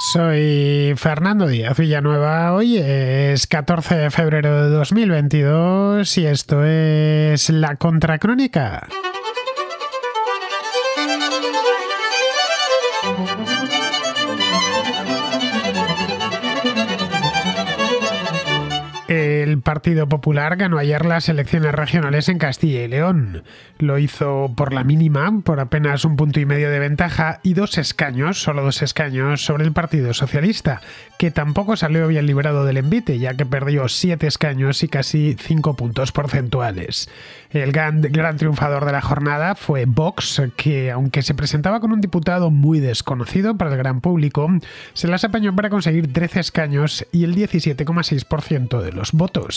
Soy Fernando Díaz Villanueva. Hoy es 14 de febrero de 2022 y esto es La Contracrónica. El Partido Popular ganó ayer las elecciones regionales en Castilla y León. Lo hizo por la mínima, por apenas un punto y medio de ventaja y dos escaños, solo dos escaños, sobre el Partido Socialista, que tampoco salió bien librado del envite, ya que perdió siete escaños y casi cinco puntos porcentuales. El gran, gran triunfador de la jornada fue Vox, que aunque se presentaba con un diputado muy desconocido para el gran público, se las apañó para conseguir 13 escaños y el 17,6% de los votos.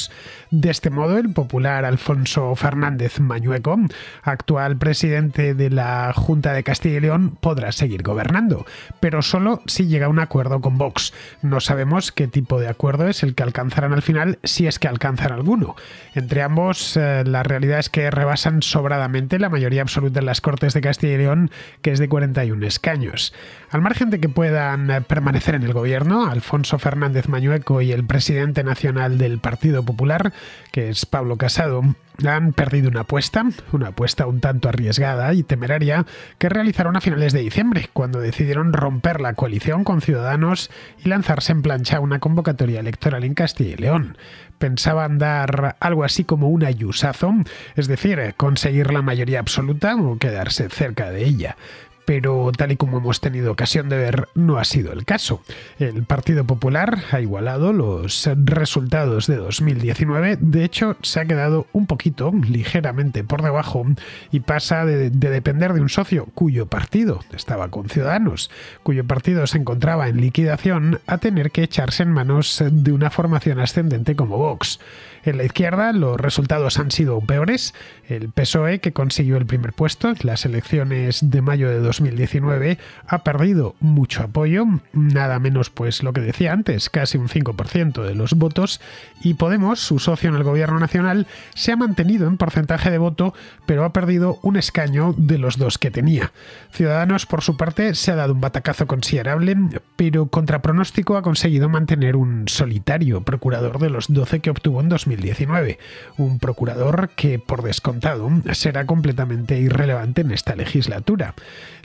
De este modo, el popular Alfonso Fernández Mañueco, actual presidente de la Junta de Castilla y León, podrá seguir gobernando, pero solo si llega a un acuerdo con Vox. No sabemos qué tipo de acuerdo es el que alcanzarán al final, si es que alcanzan alguno. Entre ambos, eh, la realidad es que rebasan sobradamente la mayoría absoluta en las Cortes de Castilla y León, que es de 41 escaños. Al margen de que puedan eh, permanecer en el gobierno, Alfonso Fernández Mañueco y el presidente nacional del Partido Popular, que es Pablo Casado, han perdido una apuesta, una apuesta un tanto arriesgada y temeraria que realizaron a finales de diciembre, cuando decidieron romper la coalición con Ciudadanos y lanzarse en plancha una convocatoria electoral en Castilla y León. Pensaban dar algo así como un ayusazo, es decir, conseguir la mayoría absoluta o quedarse cerca de ella pero tal y como hemos tenido ocasión de ver, no ha sido el caso. El Partido Popular ha igualado los resultados de 2019, de hecho se ha quedado un poquito, ligeramente por debajo, y pasa de, depender de un socio cuyo partido estaba con Ciudadanos, cuyo partido se encontraba en liquidación, a tener que echarse en manos de una formación ascendente como Vox. En la izquierda los resultados han sido peores. El PSOE, que consiguió el primer puesto en las elecciones de mayo de 2019, ha perdido mucho apoyo, nada menos pues lo que decía antes, casi un 5% de los votos, y Podemos, su socio en el gobierno nacional, se ha mantenido en porcentaje de voto, pero ha perdido un escaño de los dos que tenía. Ciudadanos, por su parte, se ha dado un batacazo considerable, pero contra pronóstico ha conseguido mantener un solitario procurador de los 12 que obtuvo en 2019 2019. Un procurador que, por descontado, será completamente irrelevante en esta legislatura.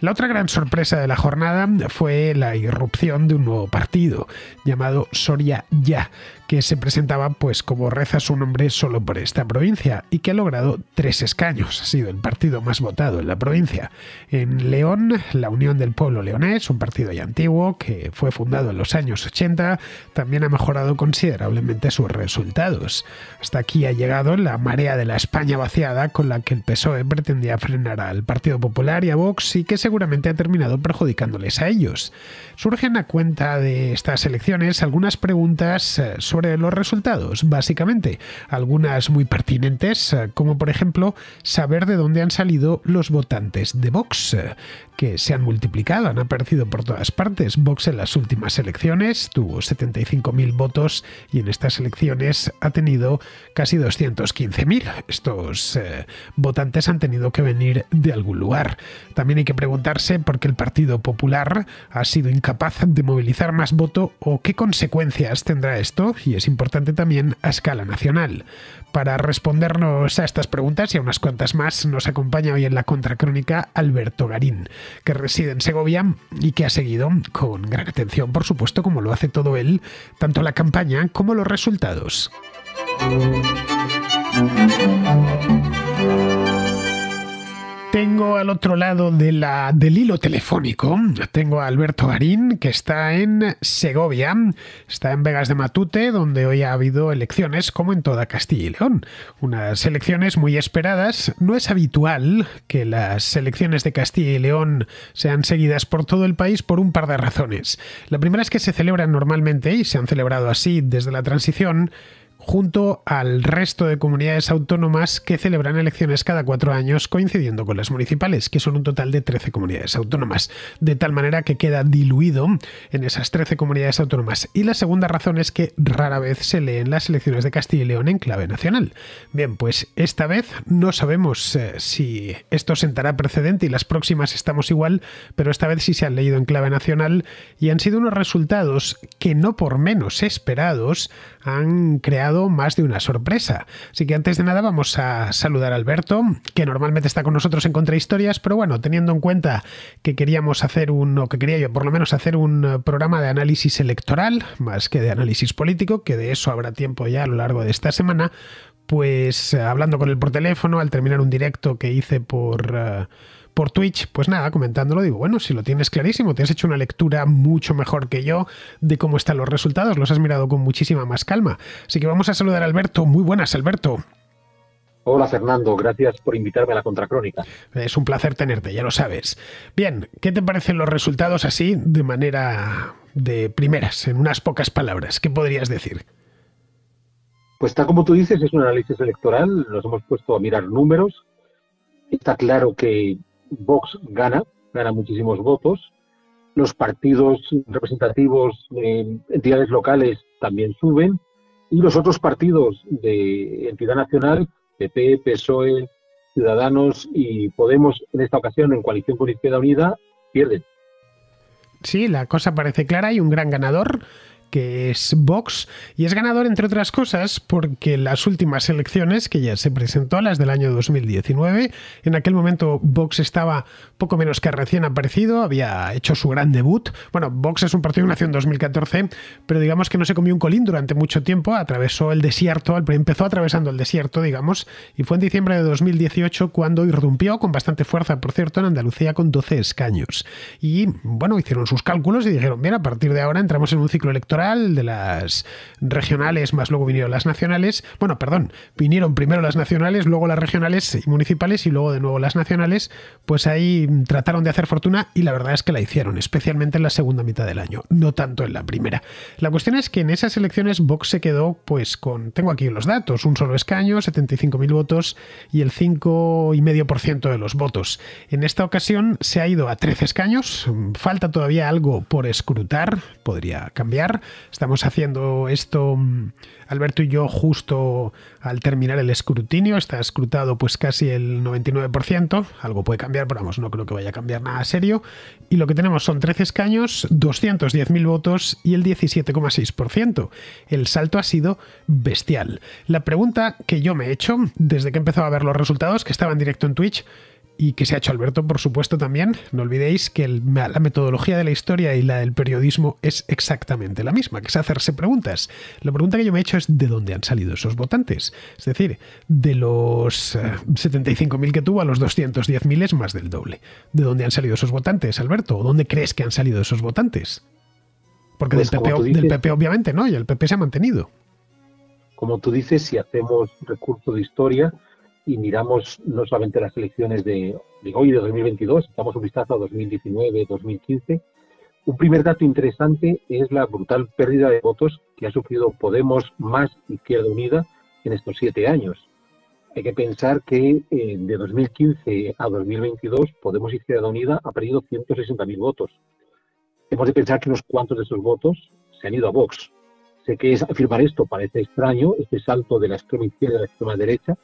La otra gran sorpresa de la jornada fue la irrupción de un nuevo partido, llamado Soria Ya, que se presentaba pues como reza su nombre solo por esta provincia y que ha logrado tres escaños. Ha sido el partido más votado en la provincia. En León, la Unión del Pueblo Leonés, un partido ya antiguo que fue fundado en los años 80, también ha mejorado considerablemente sus resultados. Hasta aquí ha llegado la marea de la España vaciada con la que el PSOE pretendía frenar al Partido Popular y a Vox y que seguramente ha terminado perjudicándoles a ellos. Surgen a cuenta de estas elecciones algunas preguntas eh, sobre sobre los resultados, básicamente. Algunas muy pertinentes, eh, como por ejemplo saber de dónde han salido los votantes de Vox, que se han multiplicado, han aparecido por todas partes. Vox en las últimas elecciones tuvo 75.000 votos y en estas elecciones ha tenido casi 215.000. Estos eh, votantes han tenido que venir de algún lugar. También hay que preguntarse por qué el Partido Popular ha sido incapaz de movilizar más voto o qué consecuencias tendrá esto y es importante también a escala nacional. Para respondernos a estas preguntas y a unas cuantas más, nos acompaña hoy en la contracrónica Alberto Garín, que reside en Segovia y que ha seguido con gran atención, por supuesto, como lo hace todo él, tanto la campaña como los resultados. Tengo al otro lado de del hilo telefónico, tengo a Alberto Garín, que está en Segovia, está en Vegas de Matute, donde hoy ha habido elecciones, como en toda Castilla y León. Unas elecciones muy esperadas. No es habitual que las elecciones de Castilla y León sean seguidas por todo el país por un par de razones. La primera es que se celebran normalmente, y se han celebrado así desde la transición, junto al resto de comunidades autónomas que celebran elecciones cada cuatro años coincidiendo con las municipales, que son un total de 13 comunidades autónomas, de tal manera que queda diluido en esas 13 comunidades autónomas. Y la segunda razón es que rara vez se leen las elecciones de Castilla y León en clave nacional. Bien, pues esta vez no sabemos eh, si esto sentará precedente y las próximas estamos igual, pero esta vez sí se han leído en clave nacional y han sido unos resultados que no por menos esperados han creado más de una sorpresa. Así que antes de nada vamos a saludar a Alberto, que normalmente está con nosotros en Contrahistorias, pero bueno, teniendo en cuenta que queríamos hacer un, o que quería yo por lo menos hacer un programa de análisis electoral, más que de análisis político, que de eso habrá tiempo ya a lo largo de esta semana, pues hablando con él por teléfono, al terminar un directo que hice por... Eh, por Twitch, pues nada, comentándolo, digo, bueno, si lo tienes clarísimo, te has hecho una lectura mucho mejor que yo de cómo están los resultados, los has mirado con muchísima más calma. Así que vamos a saludar a Alberto. Muy buenas, Alberto. Hola Fernando, gracias por invitarme a la Contracrónica. Es un placer tenerte, ya lo sabes. Bien, ¿qué te parecen los resultados así de manera de primeras, en unas pocas palabras? ¿Qué podrías decir? Pues tal como tú dices, es un análisis electoral, nos hemos puesto a mirar números. Está claro que Vox gana, gana muchísimos votos. Los partidos representativos de entidades locales también suben. Y los otros partidos de entidad nacional, PP, PSOE, Ciudadanos y Podemos, en esta ocasión en coalición con Izquierda Unida, pierden. Sí, la cosa parece clara. Hay un gran ganador que es Vox, y es ganador entre otras cosas porque las últimas elecciones que ya se presentó, las del año 2019, en aquel momento Vox estaba poco menos que recién aparecido, había hecho su gran debut. Bueno, Vox es un partido que nació en 2014, pero digamos que no se comió un colín durante mucho tiempo, atravesó el desierto, empezó atravesando el desierto, digamos, y fue en diciembre de 2018 cuando irrumpió con bastante fuerza, por cierto, en Andalucía con 12 escaños. Y bueno, hicieron sus cálculos y dijeron, bien, a partir de ahora entramos en un ciclo electoral de las regionales, más luego vinieron las nacionales. Bueno, perdón, vinieron primero las nacionales, luego las regionales y municipales y luego de nuevo las nacionales. Pues ahí trataron de hacer fortuna y la verdad es que la hicieron, especialmente en la segunda mitad del año, no tanto en la primera. La cuestión es que en esas elecciones Vox se quedó pues con, tengo aquí los datos, un solo escaño, 75.000 votos y el 5,5% de los votos. En esta ocasión se ha ido a 13 escaños, falta todavía algo por escrutar, podría cambiar, Estamos haciendo esto, mm, Alberto y yo, justo al terminar el escrutinio. Está escrutado pues casi el 99%. Algo puede cambiar, pero vamos, no creo que vaya a cambiar nada serio. Y lo que tenemos son 13 escaños, 210.000 votos y el 17,6%. El salto ha sido bestial. La pregunta que yo me he hecho desde que he empezado a ver los resultados, que estaba en directo en Twitch, y que se ha hecho Alberto, por supuesto, también. No olvidéis que la metodología de la historia y la del periodismo es exactamente la misma, que es hacerse preguntas. La pregunta que yo me he hecho es de dónde han salido esos votantes. Es decir, de los 75.000 eh, que tuvo a los 210.000 es más del doble. ¿De dónde han salido esos votantes, Alberto? ¿O dónde crees que han salido esos votantes? Porque del, PP, pues del PP obviamente no, y el PP se ha mantenido. Como tú dices, si hacemos recurso de historia, y miramos no solamente las elecciones de, hoy, de 2022, damos un vistazo a 2019, 2015, un primer dato interesante es la brutal pérdida de votos que ha sufrido Podemos más Izquierda Unida en estos siete años. Hay que pensar que eh, de 2015 a 2022 Podemos Izquierda Unida ha perdido 160.000 votos. Hemos de pensar que unos cuantos de esos votos se han ido a Vox. Sé que afirmar esto parece extraño, este salto de la extrema izquierda a la extrema derecha,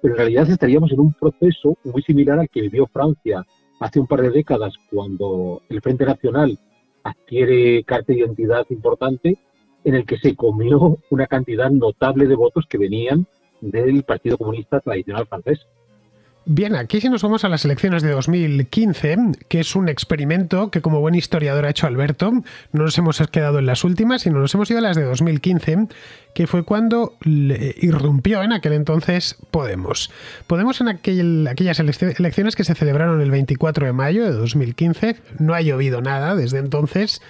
pero en realidad estaríamos en un proceso muy similar al que vivió Francia hace un par de décadas, cuando el Frente Nacional adquiere carta de identidad importante, en el que se comió una cantidad notable de votos que venían del Partido Comunista tradicional francés. Bien, aquí si nos vamos a las elecciones de 2015, que es un experimento que como buen historiador ha hecho Alberto, no nos hemos quedado en las últimas, sino nos hemos ido a las de 2015, que fue cuando irrumpió en aquel entonces Podemos. Podemos en aquellas elecciones que se celebraron el 24 de mayo de 2015, no ha llovido nada desde entonces,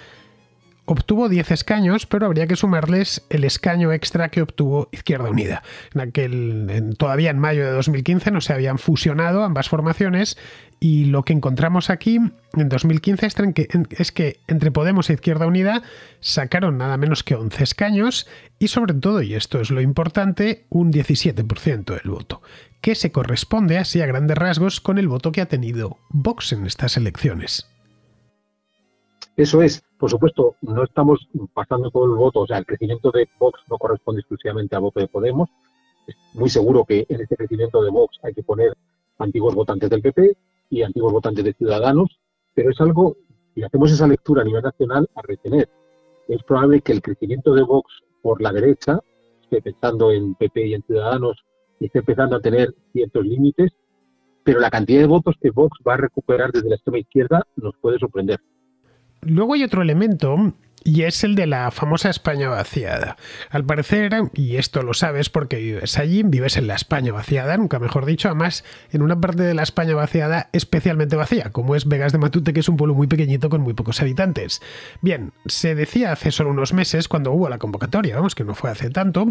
obtuvo 10 escaños, pero habría que sumarles el escaño extra que obtuvo Izquierda Unida. En aquel, todavía en mayo de 2015 no se habían fusionado ambas formaciones y lo que encontramos aquí en 2015 es que entre Podemos e Izquierda Unida sacaron nada menos que 11 escaños y sobre todo, y esto es lo importante, un 17% del voto, que se corresponde así a grandes rasgos con el voto que ha tenido Vox en estas elecciones. Eso es, por supuesto, no estamos pasando todo el voto, o sea, el crecimiento de Vox no corresponde exclusivamente al voto de Podemos. Es muy seguro que en este crecimiento de Vox hay que poner antiguos votantes del PP, y antiguos votantes de Ciudadanos, pero es algo, si hacemos esa lectura a nivel nacional, a retener. Es probable que el crecimiento de Vox por la derecha, pensando en PP y en Ciudadanos, esté empezando a tener ciertos límites, pero la cantidad de votos que Vox va a recuperar desde la extrema izquierda nos puede sorprender. Luego hay otro elemento y es el de la famosa España vaciada. Al parecer, y esto lo sabes porque vives allí, vives en la España vaciada, nunca mejor dicho, además en una parte de la España vaciada especialmente vacía, como es Vegas de Matute, que es un pueblo muy pequeñito con muy pocos habitantes. Bien, se decía hace solo unos meses, cuando hubo la convocatoria, vamos, que no fue hace tanto,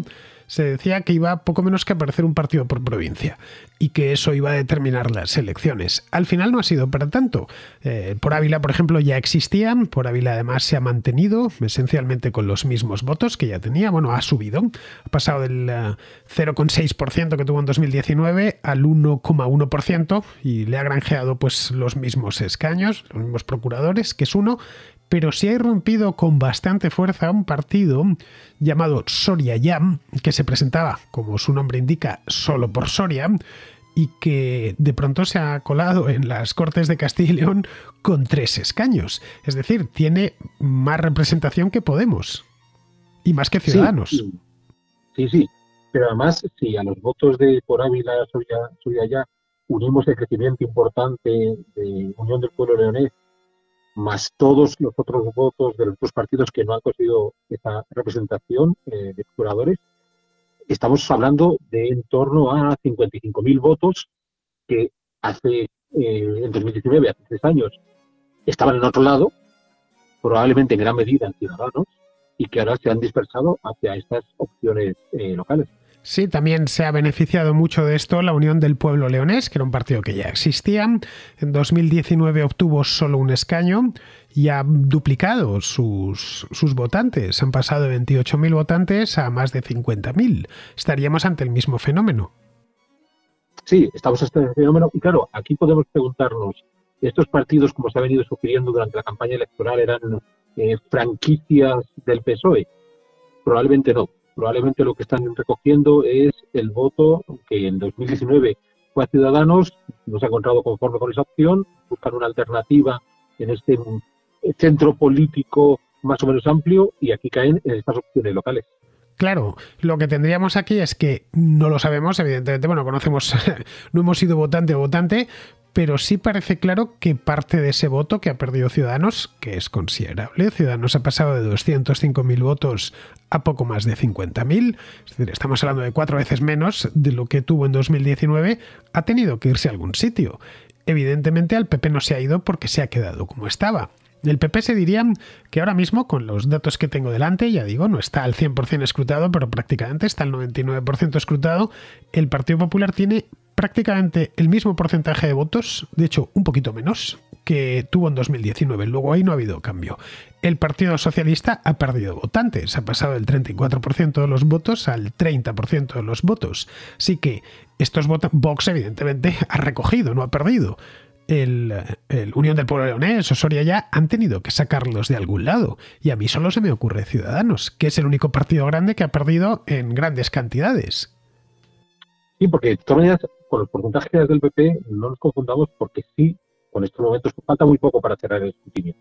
se decía que iba poco menos que aparecer un partido por provincia y que eso iba a determinar las elecciones. Al final no ha sido para tanto. Eh, por Ávila, por ejemplo, ya existían, por Ávila además se ha mantenido esencialmente con los mismos votos que ya tenía, bueno, ha subido, ha pasado del 0,6% eh, que tuvo en 2019 al 1,1% y le ha granjeado pues los mismos escaños, los mismos procuradores, que es uno, pero se ha irrumpido con bastante fuerza un partido llamado Soria Yam, que se presentaba, como su nombre indica, solo por Soria, y que de pronto se ha colado en las Cortes de Castilla y León con tres escaños. Es decir, tiene más representación que Podemos y más que Ciudadanos. Sí, sí, pero además, si a los votos de por Ávila, Soria, Soria ya unimos el crecimiento importante de Unión del Pueblo Leonés más todos los otros votos de los otros partidos que no han conseguido esa representación eh, de curadores, estamos hablando de en torno a 55.000 votos que hace, eh, en 2019, hace tres años, estaban en otro lado, probablemente en gran medida en Ciudadanos, y que ahora se han dispersado hacia estas opciones eh, locales. Sí, también se ha beneficiado mucho de esto la Unión del Pueblo Leonés, que era un partido que ya existía. En 2019 obtuvo solo un escaño y ha duplicado sus, sus votantes. Han pasado de 28.000 votantes a más de 50.000. Estaríamos ante el mismo fenómeno. Sí, estamos ante el fenómeno. Y claro, aquí podemos preguntarnos, ¿estos partidos, como se ha venido sugiriendo durante la campaña electoral, eran eh, franquicias del PSOE? Probablemente no probablemente lo que están recogiendo es el voto que en 2019 fue a Ciudadanos, no se ha encontrado conforme con esa opción, buscan una alternativa en este centro político más o menos amplio y aquí caen en estas opciones locales. Claro, lo que tendríamos aquí es que no lo sabemos, evidentemente, bueno, conocemos, no hemos sido votante o votante, pero sí parece claro que parte de ese voto que ha perdido Ciudadanos, que es considerable, Ciudadanos ha pasado de 205.000 votos a poco más de 50.000, es decir, estamos hablando de cuatro veces menos de lo que tuvo en 2019, ha tenido que irse a algún sitio. Evidentemente al PP no se ha ido porque se ha quedado como estaba. Del PP se diría que ahora mismo, con los datos que tengo delante, ya digo, no está al 100% escrutado, pero prácticamente está al 99% escrutado, el Partido Popular tiene prácticamente el mismo porcentaje de votos, de hecho un poquito menos, que tuvo en 2019. Luego ahí no ha habido cambio. El Partido Socialista ha perdido votantes, ha pasado del 34% de los votos al 30% de los votos. Así que estos votos, Vox evidentemente ha recogido, no ha perdido el, Unión del Pueblo Leonés o Soria ya han tenido que sacarlos de algún lado. Y a mí solo se me ocurre Ciudadanos, que es el único partido grande que ha perdido en grandes cantidades. Sí, porque de todas maneras, con los porcentajes del PP no nos confundamos porque sí, con estos momentos falta muy poco para cerrar el escrutinio.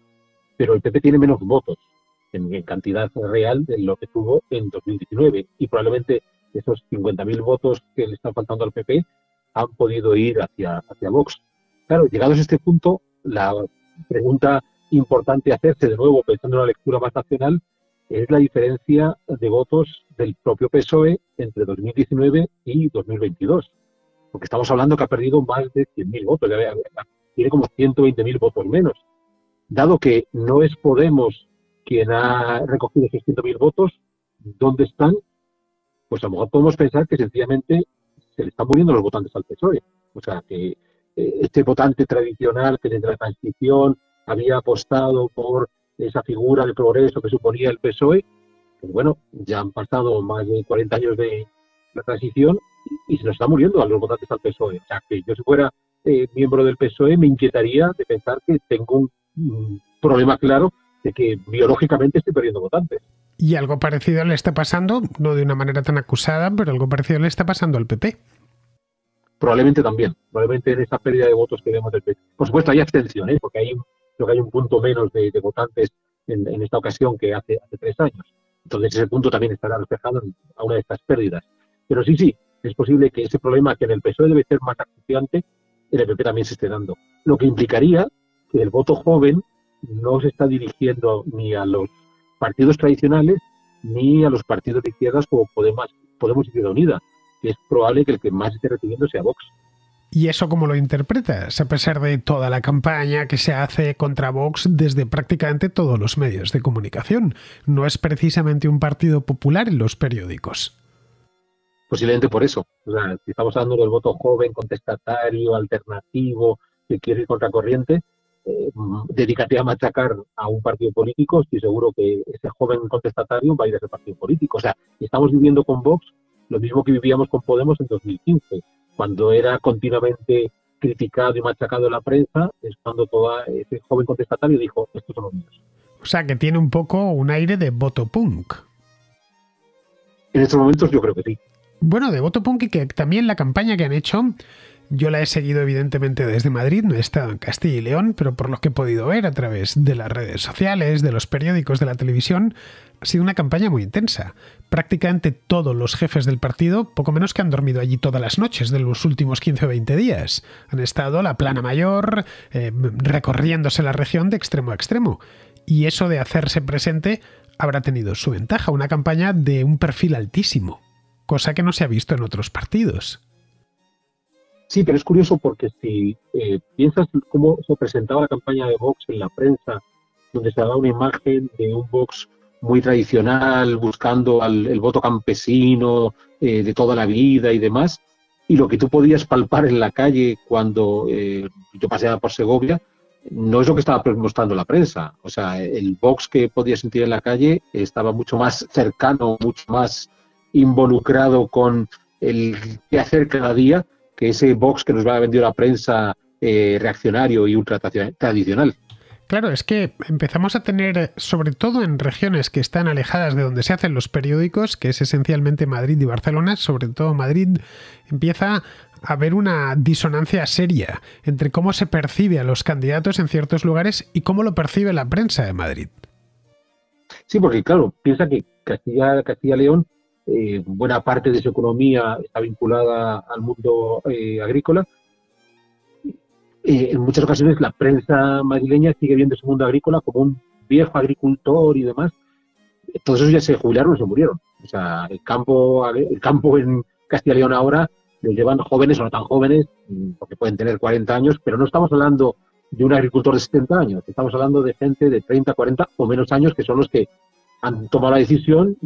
Pero el PP tiene menos votos en, cantidad real de lo que tuvo en 2019 y probablemente esos 50.000 votos que le están faltando al PP han podido ir hacia, hacia Vox. Claro, llegados a este punto, la pregunta importante hacerse de nuevo, pensando en una lectura más nacional, es la diferencia de votos del propio PSOE entre 2019 y 2022. Porque estamos hablando que ha perdido más de 100.000 votos, tiene como 120.000 votos menos. Dado que no es Podemos quien ha recogido 600.000 votos, ¿dónde están? Pues a lo mejor podemos pensar que sencillamente se le están muriendo los votantes al PSOE. O sea, que eh, este votante tradicional que desde la transición había apostado por esa figura de progreso que suponía el PSOE, pues bueno, ya han pasado más de 40 años de la transición y se nos está muriendo a los votantes al PSOE. O sea, que yo si fuera eh, miembro del PSOE me inquietaría de pensar que tengo un problema claro de que biológicamente estoy perdiendo votantes. Y algo parecido le está pasando, no de una manera tan acusada, pero algo parecido le está pasando al PP. Probablemente también, probablemente en esa pérdida de votos que vemos del PP. Por supuesto, hay abstención, ¿eh? porque hay, creo que hay un punto menos de, votantes en, esta ocasión que hace, hace tres años. Entonces, ese punto también estará reflejado en una de estas pérdidas. Pero sí, sí, es posible que ese problema que en el PSOE debe ser más acuciante, en el PP también se esté dando. Lo que implicaría que el voto joven no se está dirigiendo ni a los partidos tradicionales ni a los partidos de izquierdas como Podemos, Podemos Izquierda Unida, que es probable que el que más esté recibiendo sea Vox. ¿Y eso cómo lo interpretas? A pesar de toda la campaña que se hace contra Vox desde prácticamente todos los medios de comunicación. No es precisamente un partido popular en los periódicos. Posiblemente por eso. O sea, si estamos hablando del voto joven, contestatario, alternativo, que quiere ir contracorriente, eh, dedícate a machacar a un partido político, estoy seguro que ese joven contestatario va a ir a ese partido político. O sea, estamos viviendo con Vox lo mismo que vivíamos con Podemos en 2015, cuando era continuamente criticado y machacado en la prensa, es cuando todo ese joven contestatario dijo, estos son los míos. O sea, que tiene un poco un aire de voto punk. En estos momentos yo creo que sí. Bueno, de voto punk y que también la campaña que han hecho yo la he seguido evidentemente desde Madrid, no he estado en Castilla y León, pero por lo que he podido ver a través de las redes sociales, de los periódicos, de la televisión, ha sido una campaña muy intensa. Prácticamente todos los jefes del partido, poco menos que han dormido allí todas las noches de los últimos 15 o 20 días. Han estado la plana mayor, eh, recorriéndose la región de extremo a extremo. Y eso de hacerse presente habrá tenido su ventaja, una campaña de un perfil altísimo, cosa que no se ha visto en otros partidos. Sí, pero es curioso porque si eh, piensas cómo se presentaba la campaña de Vox en la prensa, donde se daba una imagen de un Vox muy tradicional, buscando al, el voto campesino eh, de toda la vida y demás, y lo que tú podías palpar en la calle cuando eh, yo paseaba por Segovia, no es lo que estaba mostrando la prensa. O sea, el Vox que podías sentir en la calle estaba mucho más cercano, mucho más involucrado con el que hacer cada día que ese box que nos va a vender la prensa eh, reaccionario y ultra tradicional. Claro, es que empezamos a tener, sobre todo en regiones que están alejadas de donde se hacen los periódicos, que es esencialmente Madrid y Barcelona, sobre todo Madrid, empieza a haber una disonancia seria entre cómo se percibe a los candidatos en ciertos lugares y cómo lo percibe la prensa de Madrid. Sí, porque claro, piensa que Castilla, Castilla León eh, buena parte de su economía está vinculada al mundo eh, agrícola. Eh, en muchas ocasiones la prensa madrileña sigue viendo ese mundo agrícola como un viejo agricultor y demás. Todos esos ya se jubilaron o se murieron. O sea, el campo, el campo en Castilla y León ahora lo llevan jóvenes o no tan jóvenes, porque pueden tener 40 años, pero no estamos hablando de un agricultor de 70 años, estamos hablando de gente de 30, 40 o menos años que son los que han tomado la decisión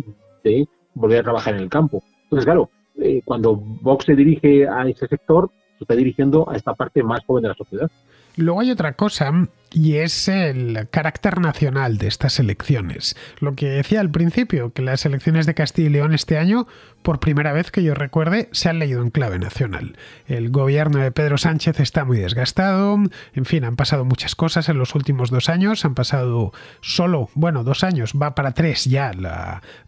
de volver a trabajar en el campo. Entonces, claro, eh, cuando Vox se dirige a ese sector, se está dirigiendo a esta parte más joven de la sociedad. Luego hay otra cosa y es el carácter nacional de estas elecciones. Lo que decía al principio, que las elecciones de Castilla y León este año, por primera vez que yo recuerde, se han leído en clave nacional. El gobierno de Pedro Sánchez está muy desgastado, en fin, han pasado muchas cosas en los últimos dos años, han pasado solo, bueno, dos años, va para tres ya,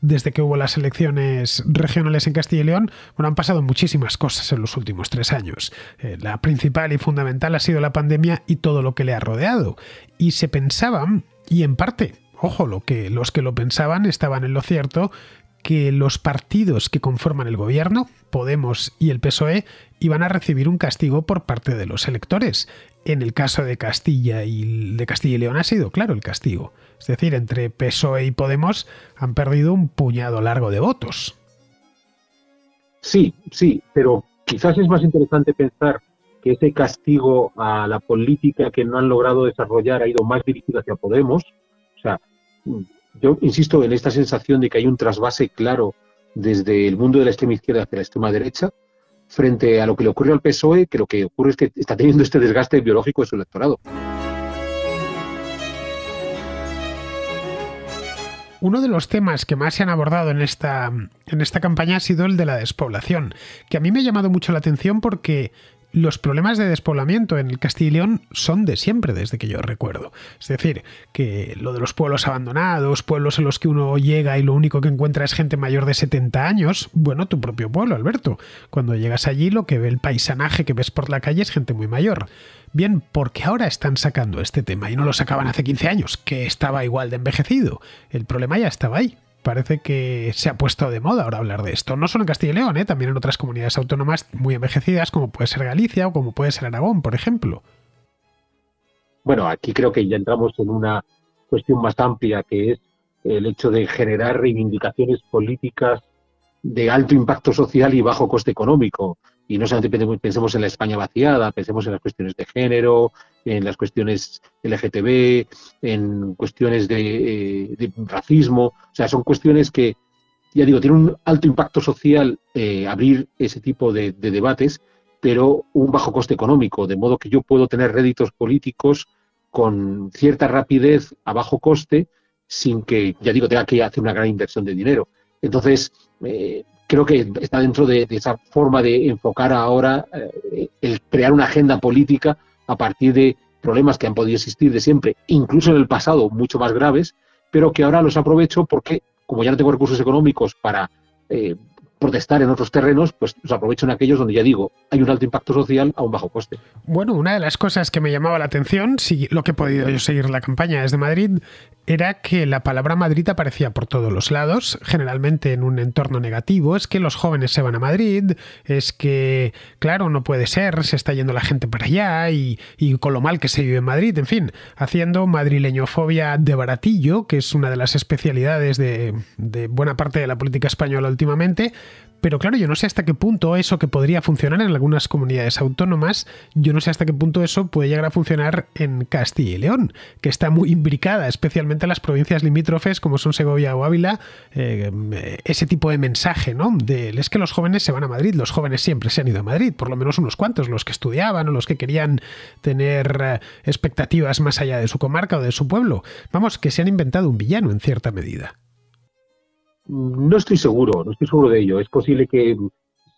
desde que hubo las elecciones regionales en Castilla y León, bueno, han pasado muchísimas cosas en los últimos tres años. Eh, la principal y fundamental ha sido la pandemia y todo lo que le ha rodeado. Y se pensaban, y en parte, ojo, lo que, los que lo pensaban estaban en lo cierto, que los partidos que conforman el gobierno, Podemos y el PSOE, iban a recibir un castigo por parte de los electores. En el caso de Castilla y de Castilla y León ha sido claro el castigo. Es decir, entre PSOE y Podemos han perdido un puñado largo de votos. Sí, sí, pero quizás es más interesante pensar que ese castigo a la política que no han logrado desarrollar ha ido más dirigido hacia Podemos. O sea, yo insisto en esta sensación de que hay un trasvase claro desde el mundo de la extrema izquierda hacia la extrema derecha, frente a lo que le ocurre al PSOE, que lo que ocurre es que está teniendo este desgaste biológico de su electorado. Uno de los temas que más se han abordado en esta, en esta campaña ha sido el de la despoblación, que a mí me ha llamado mucho la atención porque los problemas de despoblamiento en el Castilla y León son de siempre, desde que yo recuerdo. Es decir, que lo de los pueblos abandonados, pueblos en los que uno llega y lo único que encuentra es gente mayor de 70 años, bueno, tu propio pueblo, Alberto. Cuando llegas allí, lo que ve el paisanaje que ves por la calle es gente muy mayor. Bien, porque ahora están sacando este tema y no lo sacaban hace 15 años, que estaba igual de envejecido. El problema ya estaba ahí parece que se ha puesto de moda ahora hablar de esto. No solo en Castilla y León, ¿eh? también en otras comunidades autónomas muy envejecidas, como puede ser Galicia o como puede ser Aragón, por ejemplo. Bueno, aquí creo que ya entramos en una cuestión más amplia, que es el hecho de generar reivindicaciones políticas de alto impacto social y bajo coste económico y no solamente pensemos en la España vaciada, pensemos en las cuestiones de género, en las cuestiones LGTB, en cuestiones de, eh, racismo, o sea, son cuestiones que, ya digo, tienen un alto impacto social eh, abrir ese tipo de, debates, pero un bajo coste económico, de modo que yo puedo tener réditos políticos con cierta rapidez a bajo coste sin que, ya digo, tenga que hacer una gran inversión de dinero. Entonces, eh, creo que está dentro de, esa forma de enfocar ahora eh, el crear una agenda política a partir de problemas que han podido existir de siempre, incluso en el pasado mucho más graves, pero que ahora los aprovecho porque, como ya no tengo recursos económicos para eh, protestar en otros terrenos, pues los aprovecho en aquellos donde ya digo, hay un alto impacto social a un bajo coste. Bueno, una de las cosas que me llamaba la atención, si lo que he podido yo seguir la campaña desde Madrid, era que la palabra Madrid aparecía por todos los lados, generalmente en un entorno negativo, es que los jóvenes se van a Madrid, es que, claro, no puede ser, se está yendo la gente para allá y, con lo mal que se vive en Madrid, en fin, haciendo madrileñofobia de baratillo, que es una de las especialidades de, de buena parte de la política española últimamente, pero claro, yo no sé hasta qué punto eso que podría funcionar en algunas comunidades autónomas, yo no sé hasta qué punto eso puede llegar a funcionar en Castilla y León, que está muy imbricada, especialmente en las provincias limítrofes como son Segovia o Ávila, eh, ese tipo de mensaje, ¿no? De, es que los jóvenes se van a Madrid, los jóvenes siempre se han ido a Madrid, por lo menos unos cuantos, los que estudiaban o los que querían tener eh, expectativas más allá de su comarca o de su pueblo. Vamos, que se han inventado un villano en cierta medida. No estoy seguro, no estoy seguro de ello. Es posible que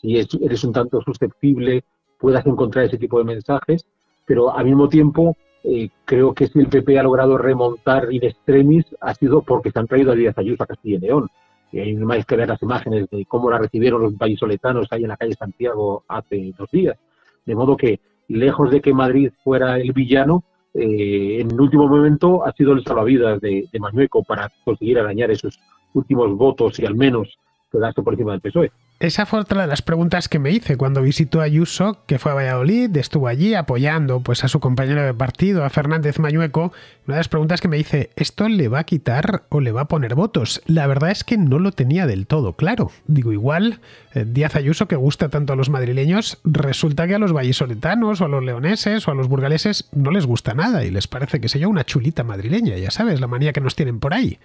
si eres un tanto susceptible puedas encontrar ese tipo de mensajes, pero al mismo tiempo eh, creo que si el PP ha logrado remontar in extremis ha sido porque se han traído a Díaz Ayuso a Castilla y León. Y hay más que ver las imágenes de cómo la recibieron los vallisoletanos ahí en la calle Santiago hace dos días. De modo que, lejos de que Madrid fuera el villano, eh, en el último momento ha sido el salvavidas de, de Mañueco para conseguir arañar esos últimos votos y al menos quedarse por encima del PSOE. Esa fue otra de las preguntas que me hice cuando visitó a Ayuso, que fue a Valladolid, estuvo allí apoyando pues, a su compañero de partido, a Fernández Mañueco. Una de las preguntas que me hice, ¿esto le va a quitar o le va a poner votos? La verdad es que no lo tenía del todo claro. Digo, igual, eh, Díaz Ayuso, que gusta tanto a los madrileños, resulta que a los vallisoletanos o a los leoneses o a los burgaleses no les gusta nada y les parece que se yo una chulita madrileña, ya sabes, la manía que nos tienen por ahí.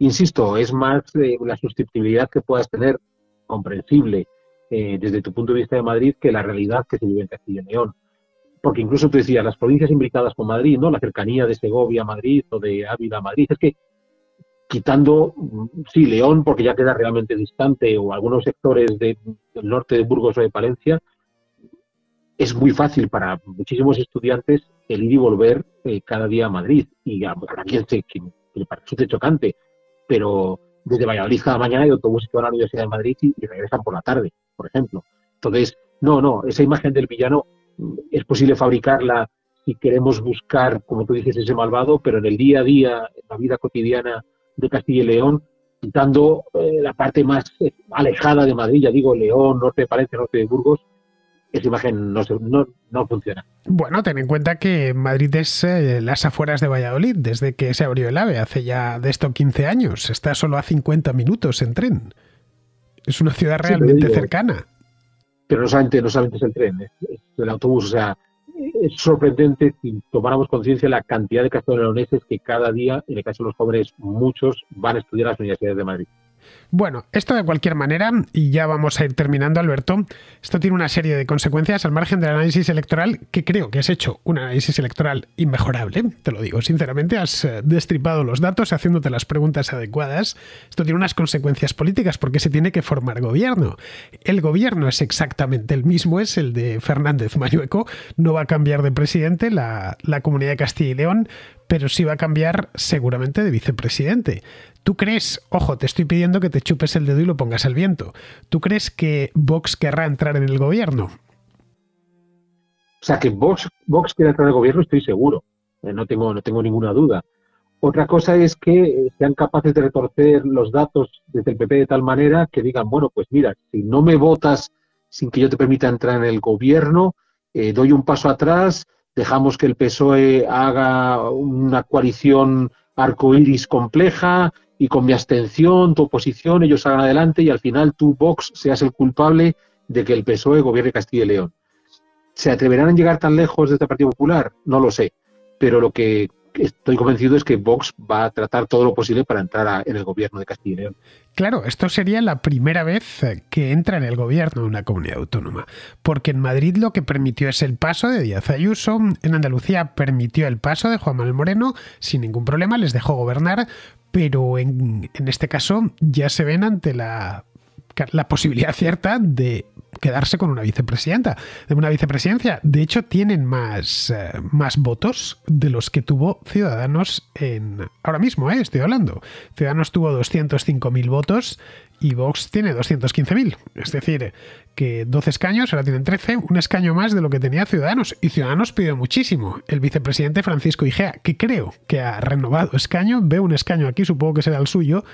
Insisto, es más eh, la susceptibilidad que puedas tener comprensible eh, desde tu punto de vista de Madrid que la realidad que se vive en Castilla y León. Porque incluso tú decías, las provincias imbricadas con Madrid, ¿no? La cercanía de Segovia a Madrid o de Ávila a Madrid, es que quitando, mm, sí, León, porque ya queda realmente distante, o algunos sectores del norte de Burgos o de Palencia, es muy fácil para muchísimos estudiantes el ir y volver eh, cada día a Madrid. Y a, quien, se, que parece chocante, pero desde Valladolid cada mañana hay autobuses que van a la Universidad de Madrid y, regresan por la tarde, por ejemplo. Entonces, no, no, esa imagen del villano mm, es posible fabricarla si queremos buscar, como tú dices, ese malvado, pero en el día a día, en la vida cotidiana de Castilla y León, quitando eh, la parte más eh, alejada de Madrid, ya digo, León, norte de Palencia, norte de Burgos, esa imagen no, no, no, funciona. Bueno, ten en cuenta que Madrid es eh, las afueras de Valladolid, desde que se abrió el AVE, hace ya de esto 15 años. Está solo a 50 minutos en tren. Es una ciudad realmente cercana. Pero no solamente, no solamente es el tren, es, el autobús. O sea, es sorprendente si tomáramos conciencia de la cantidad de castellanoleoneses que cada día, en el caso de los jóvenes, muchos van a estudiar a las universidades de Madrid. Bueno, esto de cualquier manera, y ya vamos a ir terminando, Alberto, esto tiene una serie de consecuencias al margen del análisis electoral, que creo que has hecho un análisis electoral inmejorable, te lo digo sinceramente, has eh, destripado los datos haciéndote las preguntas adecuadas. Esto tiene unas consecuencias políticas porque se tiene que formar gobierno. El gobierno es exactamente el mismo, es el de Fernández Mañueco, no va a cambiar de presidente la, la comunidad de Castilla y León, pero sí va a cambiar seguramente de vicepresidente. ¿Tú crees, ojo, te estoy pidiendo que te chupes el dedo y lo pongas al viento, ¿tú crees que Vox querrá entrar en el gobierno? O sea, que Vox, Vox quiera entrar en el gobierno, estoy seguro, eh, no, tengo, no tengo ninguna duda. Otra cosa es que sean capaces de retorcer los datos desde el PP de tal manera que digan, bueno, pues mira, si no me votas sin que yo te permita entrar en el gobierno, eh, doy un paso atrás, dejamos que el PSOE haga una coalición arcoíris compleja y con mi abstención, tu oposición, ellos salgan adelante y al final tú, Vox, seas el culpable de que el PSOE gobierne Castilla y León. ¿Se atreverán a llegar tan lejos de este Partido Popular? No lo sé. Pero lo que estoy convencido es que Vox va a tratar todo lo posible para entrar en el gobierno de Castilla y León. Claro, esto sería la primera vez que entra en el gobierno de una comunidad autónoma, porque en Madrid lo que permitió es el paso de Díaz Ayuso, en Andalucía permitió el paso de Juan Manuel Moreno sin ningún problema, les dejó gobernar, pero en, este caso ya se ven ante la posibilidad cierta de quedarse con una vicepresidenta, de una vicepresidencia. De hecho, tienen más, eh, más votos de los que tuvo Ciudadanos en... Ahora mismo, ¿eh? estoy hablando. Ciudadanos tuvo 205.000 votos y Vox tiene 215.000. Es decir, que 12 escaños, ahora tienen 13, un escaño más de lo que tenía Ciudadanos. Y Ciudadanos pidió muchísimo. El vicepresidente Francisco Igea, que creo que ha renovado escaño, ve un escaño aquí, supongo que será el suyo,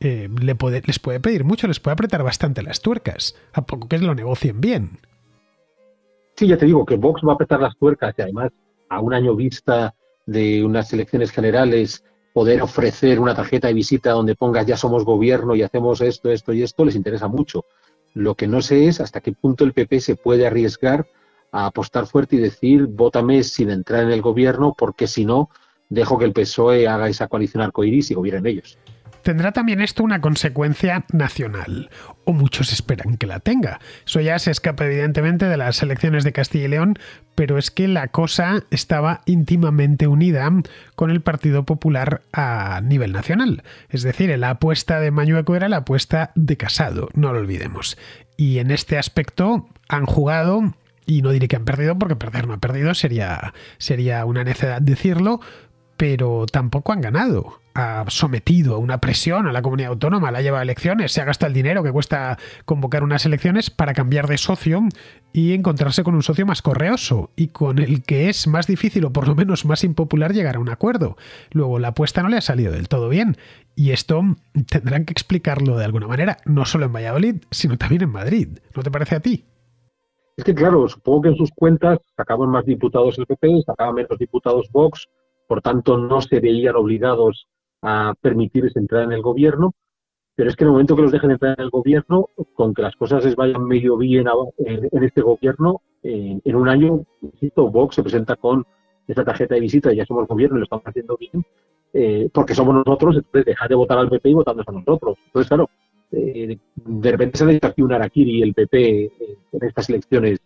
eh, le puede, les puede pedir mucho, les puede apretar bastante las tuercas, a poco que lo negocien bien. Sí, ya te digo que Vox va a apretar las tuercas y además a un año vista de unas elecciones generales poder ofrecer una tarjeta de visita donde pongas ya somos gobierno y hacemos esto, esto y esto, les interesa mucho. Lo que no sé es hasta qué punto el PP se puede arriesgar a apostar fuerte y decir, vótame sin entrar en el gobierno, porque si no, dejo que el PSOE haga esa coalición arcoiris y gobiernen ellos. Tendrá también esto una consecuencia nacional, o muchos esperan que la tenga. Eso ya se escapa evidentemente de las elecciones de Castilla y León, pero es que la cosa estaba íntimamente unida con el Partido Popular a nivel nacional. Es decir, la apuesta de Mañueco era la apuesta de Casado, no lo olvidemos. Y en este aspecto han jugado y no diré que han perdido, porque perder no ha perdido, sería, sería una necedad decirlo, pero tampoco han ganado. Ha sometido a una presión a la comunidad autónoma, la lleva a elecciones, se ha gastado el dinero que cuesta convocar unas elecciones para cambiar de socio y encontrarse con un socio más correoso y con el que es más difícil o por lo menos más impopular llegar a un acuerdo. Luego la apuesta no le ha salido del todo bien y esto tendrán que explicarlo de alguna manera, no solo en Valladolid, sino también en Madrid. ¿No te parece a ti? Es que claro, supongo que en sus cuentas sacaban más diputados el PP, sacaban menos diputados Vox, por tanto no se veían obligados a permitirles entrar en el gobierno, pero es que en el momento que los dejen entrar en el gobierno, con que las cosas les vayan medio bien en, este gobierno, en un año, insisto, Vox se presenta con esta tarjeta de visita, ya somos gobierno y lo estamos haciendo bien, eh, porque somos nosotros, entonces dejar de votar al PP y votarnos a nosotros. Entonces, claro, eh, de repente se ha hecho aquí un Araquiri el PP eh, en estas elecciones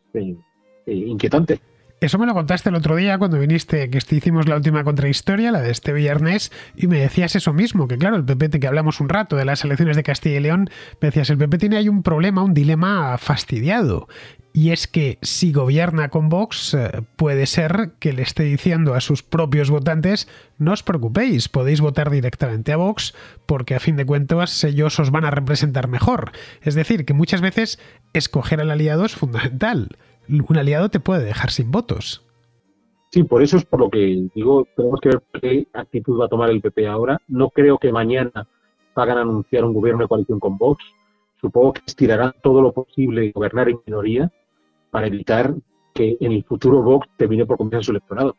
inquietante. Eso me lo contaste el otro día cuando viniste, que hicimos la última contrahistoria, la de este viernes, y me decías eso mismo, que claro, el PP, que hablamos un rato de las elecciones de Castilla y León, me decías, el PP tiene ahí un problema, un dilema fastidiado. Y es que si gobierna con Vox, eh, puede ser que le esté diciendo a sus propios votantes, no os preocupéis, podéis votar directamente a Vox, porque a fin de cuentas ellos os van a representar mejor. Es decir, que muchas veces escoger al aliado es fundamental un aliado te puede dejar sin votos. Sí, por eso es por lo que digo, tenemos que ver qué actitud va a tomar el PP ahora. No creo que mañana hagan anunciar un gobierno de coalición con Vox. Supongo que estirarán todo lo posible gobernar en minoría para evitar que en el futuro Vox termine por convencer a su electorado.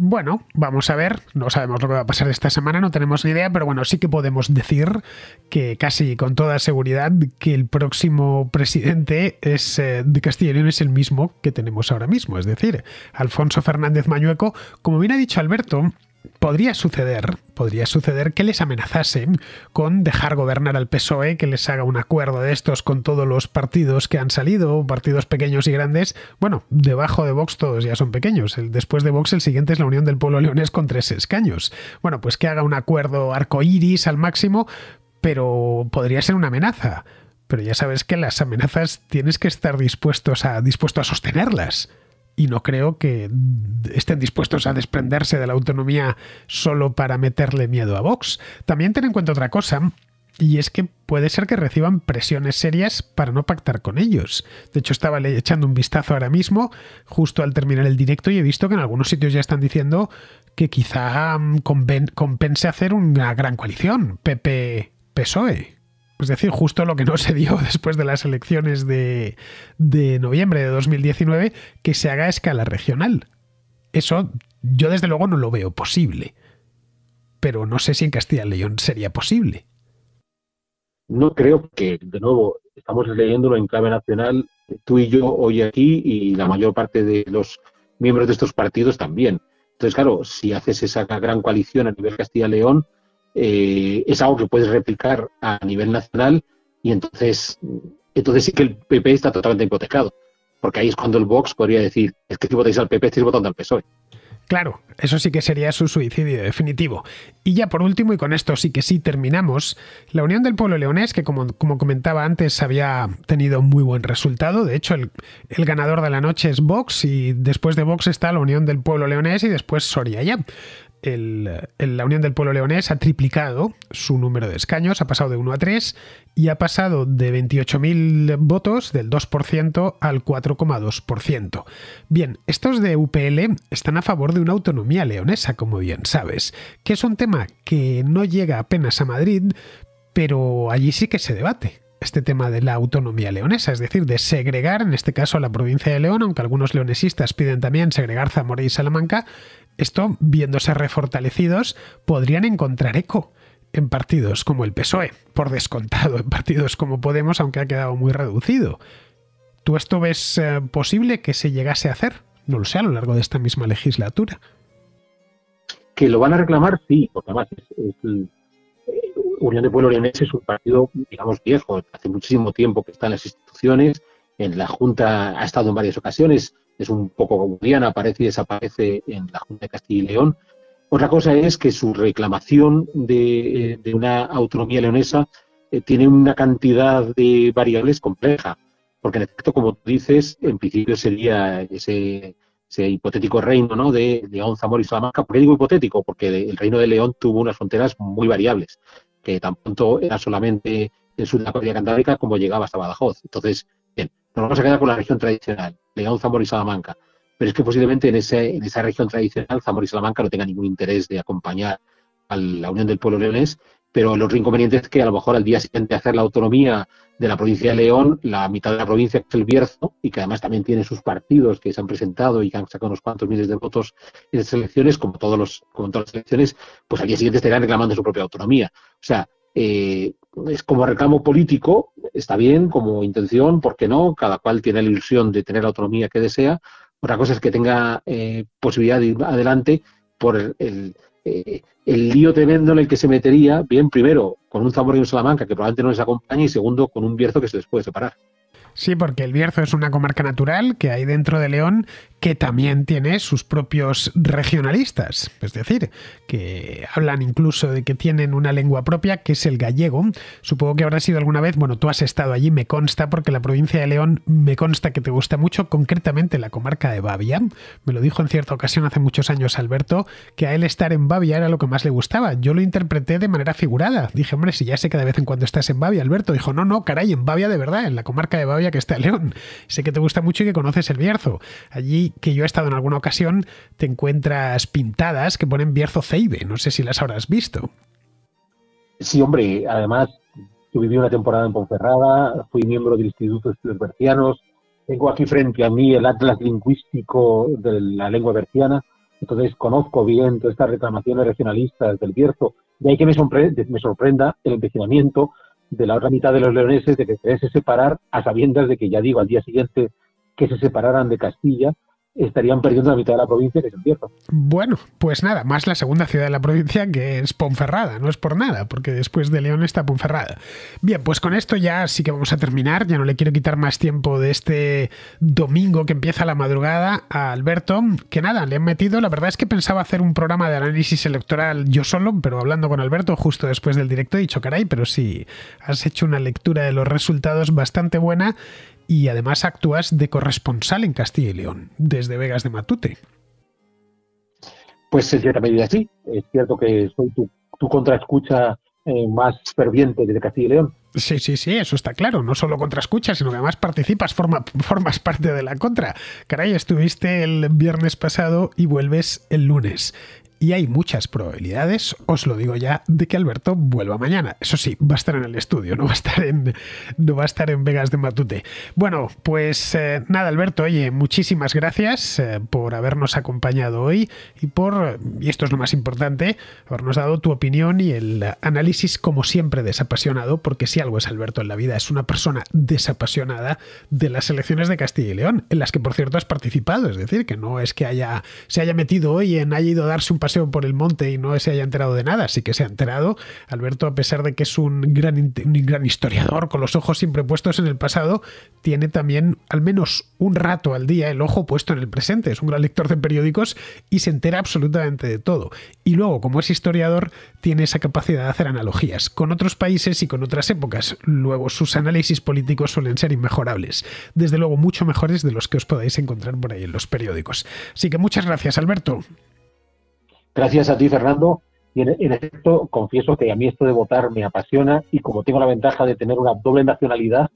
Bueno, vamos a ver, no sabemos lo que va a pasar esta semana, no tenemos ni idea, pero bueno, sí que podemos decir que casi con toda seguridad que el próximo presidente es, eh, de Castilla y León es el mismo que tenemos ahora mismo, es decir, Alfonso Fernández Mañueco, como bien ha dicho Alberto, podría suceder, podría suceder que les amenazasen con dejar gobernar al PSOE, que les haga un acuerdo de estos con todos los partidos que han salido, partidos pequeños y grandes. Bueno, debajo de Vox todos ya son pequeños. El, después de Vox el siguiente es la Unión del Pueblo Leonés con tres escaños. Bueno, pues que haga un acuerdo arcoíris al máximo, pero podría ser una amenaza. Pero ya sabes que las amenazas tienes que estar dispuestos a, dispuesto a sostenerlas y no creo que estén dispuestos a desprenderse de la autonomía solo para meterle miedo a Vox. También ten en cuenta otra cosa, y es que puede ser que reciban presiones serias para no pactar con ellos. De hecho, estaba echando un vistazo ahora mismo, justo al terminar el directo, y he visto que en algunos sitios ya están diciendo que quizá mm, compense hacer una gran coalición, PP-PSOE. Es decir, justo lo que no se dio después de las elecciones de, noviembre de 2019, que se haga a escala regional. Eso yo desde luego no lo veo posible. Pero no sé si en Castilla y León sería posible. No creo que, de nuevo, estamos leyéndolo en clave nacional, tú y yo hoy aquí y la mayor parte de los miembros de estos partidos también. Entonces, claro, si haces esa gran coalición a nivel Castilla y León, eh, es algo que puedes replicar a nivel nacional y entonces, entonces sí que el PP está totalmente hipotecado. Porque ahí es cuando el Vox podría decir, es que si votáis al PP estáis votando al PSOE. Claro, eso sí que sería su suicidio definitivo. Y ya por último, y con esto sí que sí terminamos, la Unión del Pueblo Leonés, que como, como comentaba antes, había tenido muy buen resultado. De hecho, el, el, ganador de la noche es Vox y después de Vox está la Unión del Pueblo Leonés y después Soria ya la Unión del Pueblo Leonés ha triplicado su número de escaños, ha pasado de 1 a 3 y ha pasado de 28.000 votos del 2% al 4,2%. Bien, estos de UPL están a favor de una autonomía leonesa, como bien sabes, que es un tema que no llega apenas a Madrid, pero allí sí que se debate este tema de la autonomía leonesa, es decir, de segregar, en este caso, a la provincia de León, aunque algunos leonesistas piden también segregar Zamora y Salamanca, esto, viéndose refortalecidos, podrían encontrar eco en partidos como el PSOE, por descontado, en partidos como Podemos, aunque ha quedado muy reducido. ¿Tú esto ves eh, posible que se llegase a hacer? No lo sé, a lo largo de esta misma legislatura. Que lo van a reclamar, sí, porque además es, Unión de Pueblo Leonés es un partido, digamos, viejo, hace muchísimo tiempo que está en las instituciones, en la Junta ha estado en varias ocasiones, es un poco gaudiana, aparece y desaparece en la Junta de Castilla y León. Otra cosa es que su reclamación de, eh, una autonomía leonesa eh, tiene una cantidad de variables compleja, porque en efecto, como tú dices, en principio sería ese, hipotético reino ¿no? de León, Zamora y Salamanca. ¿Por qué digo hipotético? Porque el reino de León tuvo unas fronteras muy variables, que tan pronto era solamente el sur de la cordillera cantábrica como llegaba hasta Badajoz. Entonces, bien, nos vamos a quedar con la región tradicional. León, Zamora y Salamanca. Pero es que posiblemente en, ese, en esa región tradicional Zamora y Salamanca no tengan ningún interés de acompañar a la Unión del Pueblo Leonés, pero el otro inconveniente es que a lo mejor al día siguiente hacer la autonomía de la provincia de León, la mitad de la provincia es el Bierzo, y que además también tiene sus partidos que se han presentado y que han sacado unos cuantos miles de votos en las elecciones, como, todos los, como todas las elecciones, pues al día siguiente estarán reclamando su propia autonomía. O sea, eh, es como reclamo político, está bien como intención, ¿por qué no? Cada cual tiene la ilusión de tener la autonomía que desea. Otra cosa es que tenga eh, posibilidad de ir adelante por el, eh, el, lío tremendo en el que se metería, bien, primero, con un Zamora y un Salamanca que probablemente no les acompañe, y segundo, con un Bierzo que se les puede separar. Sí, porque el Bierzo es una comarca natural que hay dentro de León que también tiene sus propios regionalistas, es decir, que hablan incluso de que tienen una lengua propia, que es el gallego. Supongo que habrá sido alguna vez, bueno, tú has estado allí, me consta, porque la provincia de León me consta que te gusta mucho, concretamente la comarca de Bavia. Me lo dijo en cierta ocasión hace muchos años Alberto, que a él estar en Bavia era lo que más le gustaba. Yo lo interpreté de manera figurada. Dije, hombre, si ya sé que de vez en cuando estás en Bavia, Alberto dijo, no, no, caray, en Bavia de verdad, en la comarca de Bavia que está en León. Sé que te gusta mucho y que conoces el Bierzo. Allí que yo he estado en alguna ocasión, te encuentras pintadas que ponen Bierzo Ceibe. No sé si las habrás visto. Sí, hombre, además yo viví una temporada en Ponferrada, fui miembro del Instituto de Estudios Bercianos, tengo aquí frente a mí el Atlas Lingüístico de la Lengua Berciana, entonces conozco bien todas estas reclamaciones regionalistas del Bierzo, de ahí que me, me sorprenda el empecinamiento de la otra mitad de los leoneses de que querese separar a sabiendas de que, ya digo, al día siguiente que se separaran de Castilla, estarían perdiendo la mitad de la provincia, que es el Bierzo. Bueno, pues nada, más la segunda ciudad de la provincia que es Ponferrada, no es por nada, porque después de León está Ponferrada. Bien, pues con esto ya sí que vamos a terminar, ya no le quiero quitar más tiempo de este domingo que empieza la madrugada a Alberto, que nada, le han metido, la verdad es que pensaba hacer un programa de análisis electoral yo solo, pero hablando con Alberto justo después del directo he dicho, caray, pero sí, has hecho una lectura de los resultados bastante buena y además actúas de corresponsal en Castilla y León, desde Vegas de Matute. Pues en cierta medida sí. Es cierto que soy tu, tu contraescucha eh, más ferviente desde Castilla y León. Sí, sí, sí, eso está claro. No solo contraescuchas, sino que además participas, formas parte de la contra. Caray, estuviste el viernes pasado y vuelves el lunes y hay muchas probabilidades, os lo digo ya, de que Alberto vuelva mañana. Eso sí, va a estar en el estudio, no va a estar en, no va a estar en Vegas de Matute. Bueno, pues eh, nada, Alberto, oye, muchísimas gracias eh, por habernos acompañado hoy y por, y esto es lo más importante, habernos dado tu opinión y el análisis como siempre desapasionado, porque si algo es Alberto en la vida, es una persona desapasionada de las elecciones de Castilla y León, en las que por cierto has participado, es decir, que no es que haya, se haya metido hoy en, haya ido a darse un por el monte y no se haya enterado de nada, sí que se ha enterado. Alberto, a pesar de que es un gran, un gran historiador con los ojos siempre puestos en el pasado, tiene también al menos un rato al día el ojo puesto en el presente. Es un gran lector de periódicos y se entera absolutamente de todo. Y luego, como es historiador, tiene esa capacidad de hacer analogías con otros países y con otras épocas. Luego, sus análisis políticos suelen ser inmejorables. Desde luego, mucho mejores de los que os podáis encontrar por ahí en los periódicos. Así que muchas gracias, Alberto. Gracias a ti, Fernando. Y en, efecto, confieso que a mí esto de votar me apasiona y como tengo la ventaja de tener una doble nacionalidad,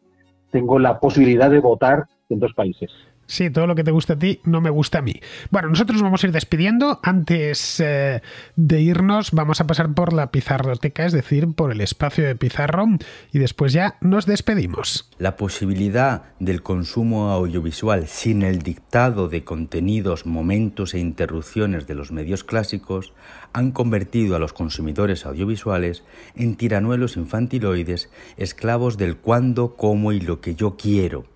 tengo la posibilidad de votar en dos países. Sí, todo lo que te gusta a ti no me gusta a mí. Bueno, nosotros vamos a ir despidiendo. Antes eh, de irnos, vamos a pasar por la pizarroteca, es decir, por el espacio de pizarro, y después ya nos despedimos. La posibilidad del consumo audiovisual sin el dictado de contenidos, momentos e interrupciones de los medios clásicos han convertido a los consumidores audiovisuales en tiranuelos infantiloides, esclavos del cuándo, cómo y lo que yo quiero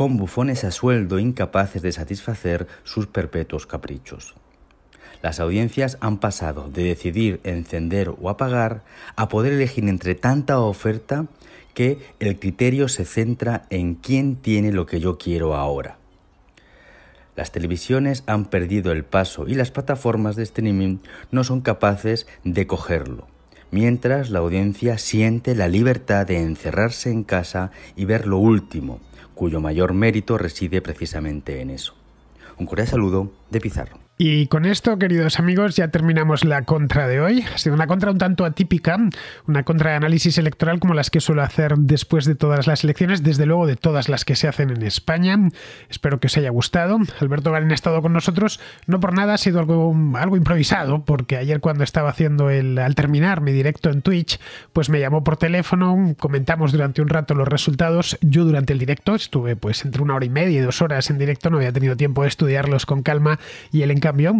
con bufones a sueldo incapaces de satisfacer sus perpetuos caprichos. Las audiencias han pasado de decidir encender o apagar a poder elegir entre tanta oferta que el criterio se centra en quién tiene lo que yo quiero ahora. Las televisiones han perdido el paso y las plataformas de streaming no son capaces de cogerlo, mientras la audiencia siente la libertad de encerrarse en casa y ver lo último, cuyo mayor mérito reside precisamente en eso. Un cordial saludo de Pizarro. Y con esto, queridos amigos, ya terminamos la contra de hoy. Ha sido una contra un tanto atípica, una contra de análisis electoral como las que suelo hacer después de todas las elecciones, desde luego de todas las que se hacen en España. Espero que os haya gustado. Alberto Garín ha estado con nosotros, no por nada, ha sido algo, algo improvisado, porque ayer cuando estaba haciendo el, al terminar mi directo en Twitch, pues me llamó por teléfono, comentamos durante un rato los resultados. Yo durante el directo estuve pues entre una hora y media y dos horas en directo, no había tenido tiempo de estudiarlos con calma y el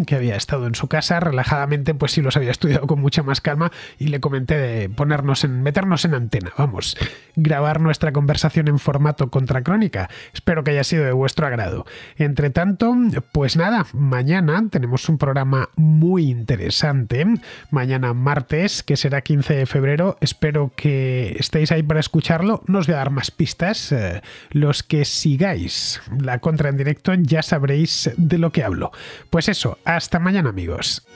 que había estado en su casa relajadamente, pues sí los había estudiado con mucha más calma y le comenté de ponernos en, meternos en antena, vamos, grabar nuestra conversación en formato contracrónica. Espero que haya sido de vuestro agrado. Entre tanto, pues nada, mañana tenemos un programa muy interesante. Mañana martes, que será 15 de febrero. Espero que estéis ahí para escucharlo. No os voy a dar más pistas. Eh, los que sigáis la contra en directo ya sabréis de lo que hablo. Pues hasta mañana amigos.